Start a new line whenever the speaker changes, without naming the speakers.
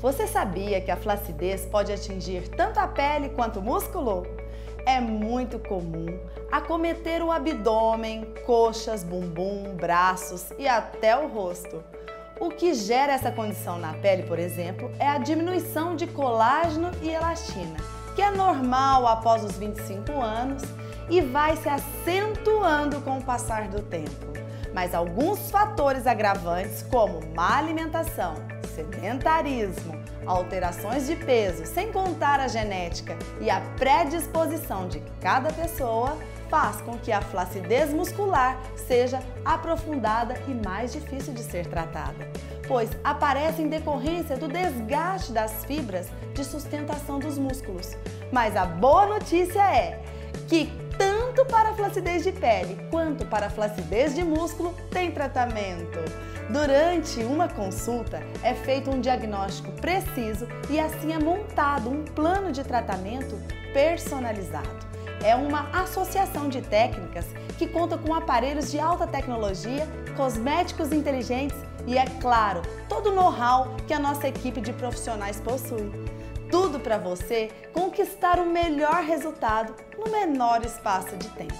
Você sabia que a flacidez pode atingir tanto a pele quanto o músculo? É muito comum acometer o abdômen, coxas, bumbum, braços e até o rosto. O que gera essa condição na pele, por exemplo, é a diminuição de colágeno e elastina, que é normal após os 25 anos e vai se acentuando com o passar do tempo. Mas alguns fatores agravantes, como má alimentação, sedentarismo, alterações de peso, sem contar a genética e a predisposição de cada pessoa, faz com que a flacidez muscular seja aprofundada e mais difícil de ser tratada, pois aparece em decorrência do desgaste das fibras de sustentação dos músculos. Mas a boa notícia é que tanto para flacidez de pele quanto para flacidez de músculo tem tratamento. Durante uma consulta é feito um diagnóstico preciso e assim é montado um plano de tratamento personalizado. É uma associação de técnicas que conta com aparelhos de alta tecnologia, cosméticos inteligentes e, é claro, todo o know-how que a nossa equipe de profissionais possui. Tudo para você conquistar o melhor resultado no menor espaço de tempo.